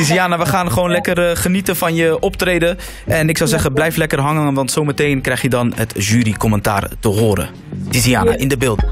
Tiziana, we gaan gewoon lekker genieten van je optreden. En ik zou zeggen, blijf lekker hangen, want zometeen krijg je dan het jurycommentaar te horen. Tiziana, in de beeld.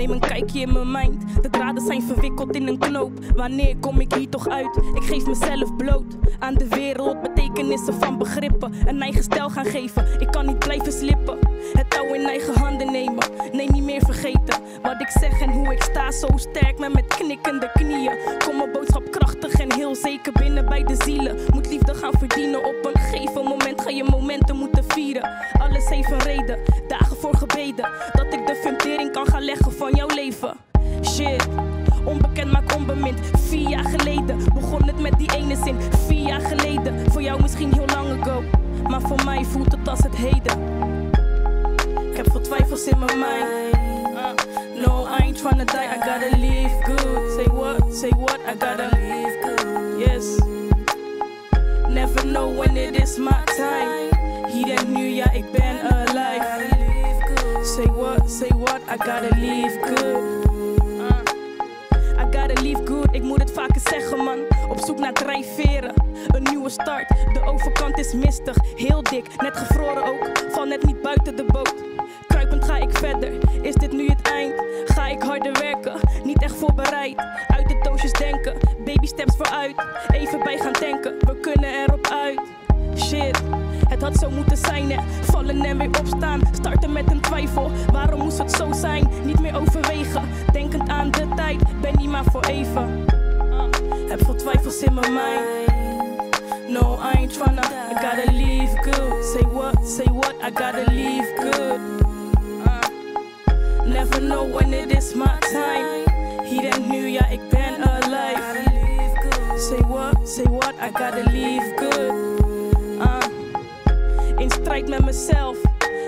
Neem een kijkje in mijn mind. De draden zijn verwikkeld in een knoop. Wanneer kom ik hier toch uit? Ik geef mezelf bloot aan de wereld. Betekenissen van begrippen. Een eigen stijl gaan geven. Ik kan niet blijven slippen. Het touw in eigen handen nemen. Nee, niet meer vergeten. Wat ik zeg en hoe ik sta. Zo sterk, maar met knikkende knieën. Kom mijn boodschap krachtig en heel zeker binnen bij de zielen. Moet liefde gaan verdienen. Begon het met die ene zin. Vier jaar geleden, voor jou misschien heel lang ago. Maar voor mij voelt het als het heden. Ik heb veel twijfels in mijn mind. Uh, no, I ain't tryna die, I gotta live good. Say what, say what, I gotta live good. Yes. Never know when it is my time. Hier en nu, ja, ik ben alive. Say what, say what, I gotta live good. Good, ik moet het vaker zeggen man. Op zoek naar drijfveren, een nieuwe start. De overkant is mistig, heel dik, net gevroren ook. Val net niet buiten de boot. Kruipend ga ik verder, is dit nu het eind? Ga ik harder werken, niet echt voorbereid. Uit de doosjes denken, baby steps vooruit. Even bij gaan denken, we kunnen erop uit. Shit. Het had zo moeten zijn, hè. Vallen en weer opstaan. Starten met een twijfel. Waarom moest het zo zijn? Niet meer overwegen. Denkend aan de tijd. Ben niet maar voor even. Uh, heb veel twijfels in mijn mind. No, I ain't tryna. I gotta live good. Say what? Say what? I gotta live good. Uh, never know when it is my time. Hier en nu, ja, ik ben alive. Say what? Say what? I gotta live good met mezelf.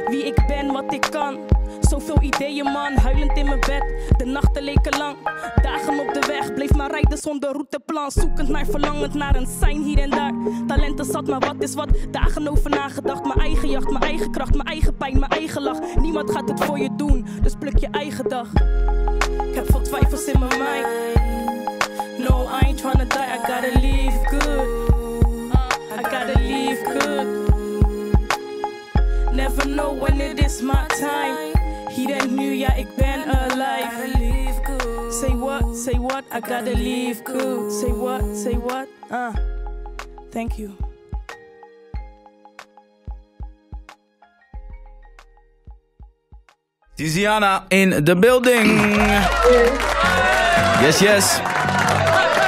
Wie ik ben, wat ik kan. Zoveel ideeën, man, huilend in mijn bed. De nachten leken lang, dagen op de weg. Bleef maar rijden zonder routeplan. Zoekend naar verlangend naar een sein hier en daar. Talenten zat, maar wat is wat? Dagen over nagedacht. Mijn eigen jacht, mijn eigen kracht, mijn eigen pijn, mijn eigen lach. Niemand gaat het voor je doen, dus pluk je eigen dag. Ik heb veel twijfels in mijn mind. No, I ain't tryna die, time. Hier en nu, ja, ik ben alive. Say what, say what, I gotta live good. Say what, say what, uh. Thank you. Tiziana in the building. Yes, yes.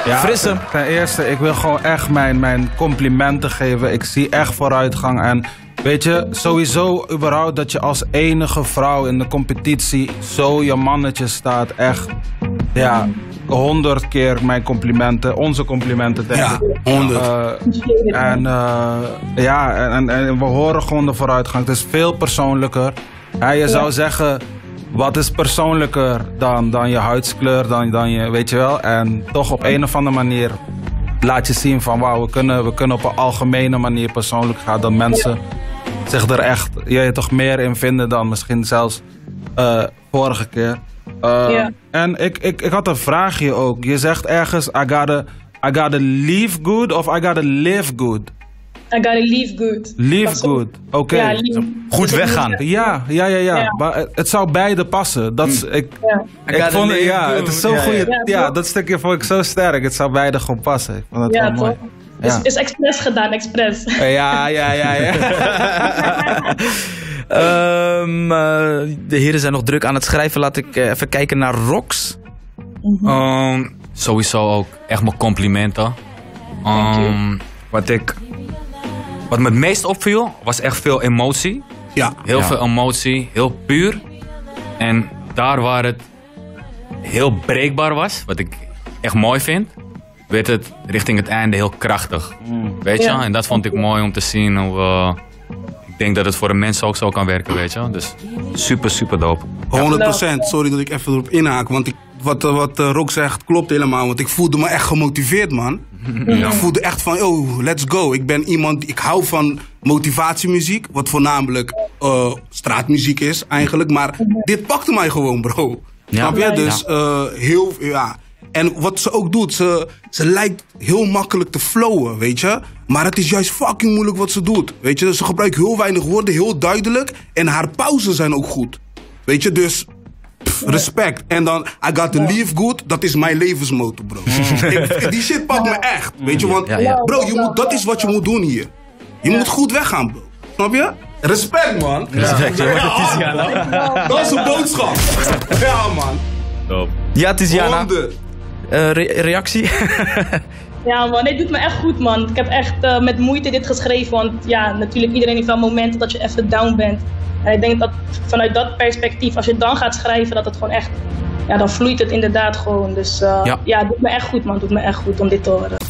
Ja, Frisse. Ten eerste, ik wil gewoon echt mijn, mijn complimenten geven. Ik zie echt vooruitgang. En weet je, sowieso überhaupt dat je als enige vrouw in de competitie zo je mannetje staat. Echt, ja, honderd keer mijn complimenten. Onze complimenten, denk Ja, ik. honderd. Eh, en eh, ja, en, en, we horen gewoon de vooruitgang. Het is veel persoonlijker. Ja, je zou zeggen, wat is persoonlijker dan, dan je huidskleur, dan, dan je, weet je wel. En toch op een of andere manier laat je zien van, wauw, we kunnen, we kunnen op een algemene manier persoonlijk gaan. Dat mensen zich er echt, je toch meer in vinden dan misschien zelfs eh, vorige keer. Eh, Ja. En ik, ik, ik had een vraagje ook. Je zegt ergens, I gotta, I gotta leave good of I gotta live good. I gotta live good. Ook- good, oké. Ja. Goed Dus weggaan. Ja, ja, ja, ja. Ja. Maar het- zou beide passen. Dat is, ik, Ja. ik vond, ja, het is zo Ja, goed. ja. Dat stukje vond ik zo sterk. Het zou beide gewoon passen. Ik vond het Ja, wel mooi. toch? Is, Ja. is expres gedaan, expres. Ja, ja, ja, ja. Ehm, eh, de heren zijn nog druk aan het schrijven. Laat ik eh, even kijken naar Rox. Ehm, sowieso ook echt mijn complimenten. Ehm, wat, ik, wat me het meest opviel, was echt veel emotie. Ja. Heel Ja. veel emotie, heel puur. En daar waar het heel breekbaar was, wat ik echt mooi vind, werd het richting het einde heel krachtig. Weet je? Ja. En dat vond ik mooi om te zien. Hoe, eh, ik denk dat het voor de mensen ook zo kan werken, weet je? Dus super, super dope. 100%. Sorry dat ik even erop inhaak. Want ik, wat, eh, wat eh, Rock zegt klopt helemaal. Want ik voelde me echt gemotiveerd, man. Ik voelde echt van, oh, let's go. Ik ben iemand, ik hou van motivatiemuziek, wat voornamelijk eh, straatmuziek is eigenlijk. Maar dit pakte mij gewoon, bro. Ja. Snap je? Dus eh, heel, ja. En wat ze ook doet, ze, ze lijkt heel makkelijk te flowen, weet je. Maar het is juist fucking moeilijk wat ze doet, weet je. Dus ze gebruikt heel weinig woorden, heel duidelijk. En haar pauzen zijn ook goed, weet je. Dus respect. En dan, I got to live good, dat is mijn levensmotor, bro. Die shit pakt me echt, weet je. Want bro, je moet, dat is wat je moet doen hier. Je moet goed weggaan, bro. Snap je? Respect, man. Respect, ja. Dat is een boodschap. Ja, man. Top. Ja, Tiziana. 100. Eh, reactie? ja man, dit doet me echt goed man. Ik heb echt eh, met moeite dit geschreven, want ja, natuurlijk iedereen heeft wel momenten dat je even down bent. En ik denk dat vanuit dat perspectief, als je dan gaat schrijven, dat het gewoon echt, ja dan vloeit het inderdaad gewoon. Dus eh, ja. ja, doet me echt goed man, doet me echt goed om dit te horen.